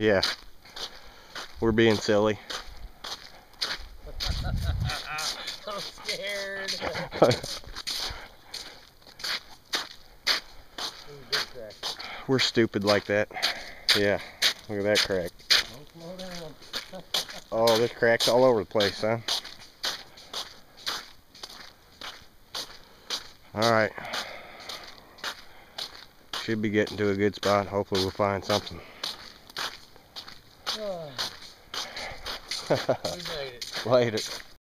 Yeah. We're being silly. I'm scared. We're stupid like that. Yeah. Look at that crack. Don't slow down. Oh, there's cracks all over the place, huh? Alright. Should be getting to a good spot. Hopefully we'll find something. ワイル。